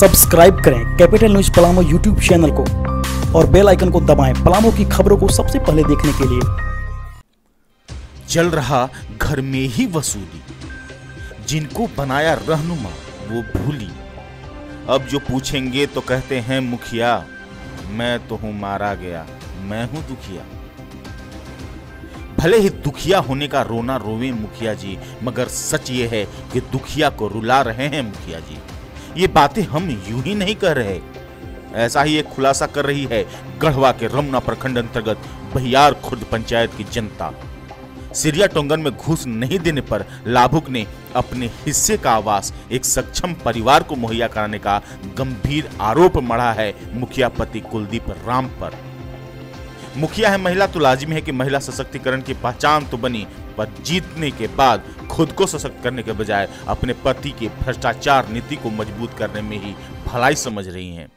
Subscribe करें capital news Palamu YouTube channel को और बेल आइकन को दबाएँ पलामो की खबरों को सबसे पहले देखने के लिए। चल रहा घर में ही वसूली। जिनको बनाया रहनुमा, वो भूली। अब जो पूछेंगे तो कहते हैं, मुखिया, मैं तो हूँ मारा गया, मैं हूँ दुखिया। भले ही दुखिया होने का रोना रोवे मुखिया जी, मगर सच ये है कि दुखिया को रुला रहे हैं मुखिया जी। ये बातें हम यूँ ही नहीं कर रहे। ऐसा ही एक खुलासा कर रही है गढ़वा के रमना प्रखंड अंतर्गत बहियार खुर्द पंचायत की जनता। सिरिया टोंगन में घूस नहीं देने पर लाभुक ने अपने हिस्से का आवास, एक सक्षम परिवार को मुहैया कराने का गंभीर आरोप मढ़ा है मुखिया पति कुलदीप राम पर। मुखिया है महिला तो लाजिमी है कि महिला सशक्तिकरण की पहचान तो बनी, पर जीतने के बाद खुद को सशक्त करने के बजाय अपने पति की भ्रष्टाचार नीति को मज़बूत करने में ही भलाई समझ रही हैं।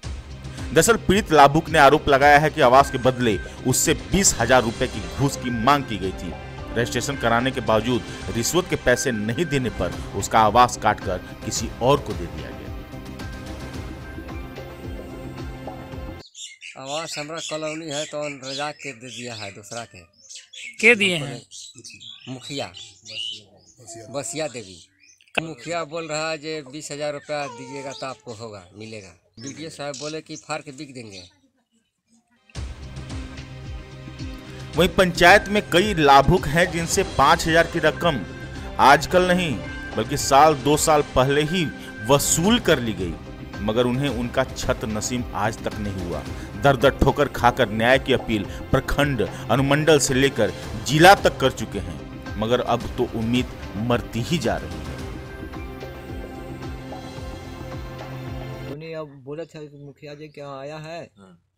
दरअसल पीड़ित लाभुक ने आरोप लगाया है कि आवास के बदले उससे बीस हज़ार रुपए की घूस की मांग की गई थी। रजिस्ट्रेशन कराने के बावजूद रिश्वत के पैसे नहीं देने पर उसका आवास काटकर किसी और को दे दिया गया। आवास हमरा कॉलोनी है तो रजा के दे दिया है दूसरा के। के दिए हैं? मुखिया। बसिया देवी। मुखिया बोल रहा है जे बीस हज़ार रुपया दीजिएगा तो आपको होगा मिलेगा। बीडीओ साहब बोले कि फाड़ के बिक देंगे। वहीं पंचायत में कई लाभुक हैं जिनसे पाँच हज़ार की रकम आजकल नहीं बल्कि साल दो साल पहले ही वसूल कर ली गई मगर उन्हें उनका छत नसीम आज तक नहीं हुआ। दर दर ठोकर खाकर न्याय की अपील प्रखंड अनुमंडल से लेकर जिला तक कर चुके हैं। मगर अब तो उम्मीद मरती ही जा रही है। उन्हें अब बोला था कि मुखिया जी क्या आया है?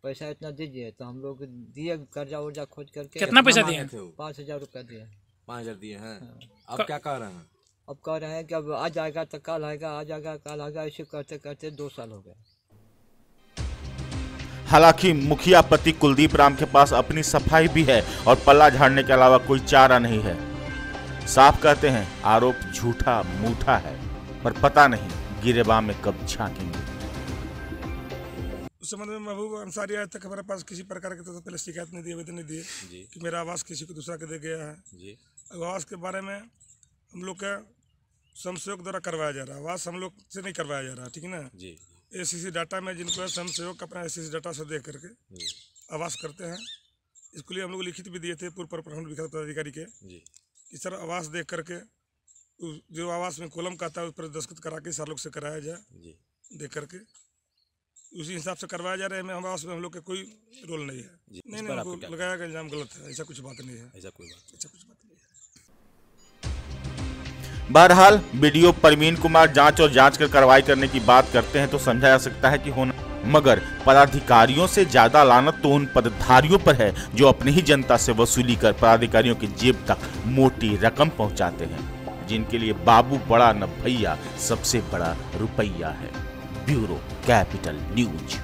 पैसा इतना दीजिए तो हम लोग दिए कर्जा उर्जा खोज करके कितना पैसा दिए? पाँच हज़ार रुपया दिए। पाँच हज़ार दिए हैं। अब क्या कह रहे हैं? अब कह रहे हैं कि अब आ जाएगा तो कल आएगा आ जाएगा कल आएगा ऐसे करते करते दो साल हो गए। हालाँकि मुखिया पति कुलदीप राम के पास अपनी सफ़ाई भी है और पल्ला झाड़ने के अलावा कोई चारा नहीं है। साफ़ कहते हैं आरोप झूठा मूठा है पर पता नहीं गिरेबा में कब झांकेंगे। उस संबंध में महबूब अंसारी आया तक हमारे पास किसी प्रकार की तो पहले शिकायत नहीं दी आवेदन नहीं दिए कि मेरा आवास किसी को दूसरा के दे गया है। आवास के बारे में हम लोग का समसहयोग द्वारा करवाया जा रहा है। आवास हम लोग से नहीं करवाया जा रहा है ठीक है ना? जी। ए डाटा में जिनको है समसहयोग अपना ए डाटा से देख करके आवास करते हैं। इसके लिए हम लोग लिखित भी दिए थे पूर्व प्रखंड विकास पदाधिकारी के। सर आवास देख करके उस- जो आवास में कॉलम का है उस पर दस्तखत करा के सार लोग से कराया जाए। जी। देख करके। उसी हिसाब से करवाया जा रहा है में आवास में हम लोग का कोई रोल नहीं है। जी, नहीं नहीं हमको लगाया गया इल्ज़ाम गलत है ऐसा कुछ बात नहीं है। ऐसा कोई बात ऐसा कुछ बात नहीं है। बहरहाल वीडियो परवीन कुमार जाँच और जाँच कर कार्रवाई करने की बात करते हैं तो समझा जा सकता है कि होना मगर पदाधिकारियों से ज़्यादा लानत तो उन पदधारियों पर है जो अपनी ही जनता से वसूली कर पदाधिकारियों की जेब तक मोटी रकम पहुंचाते हैं, जिनके लिए बाबू बड़ा न भैया सबसे बड़ा रुपया है। Bureau capital news.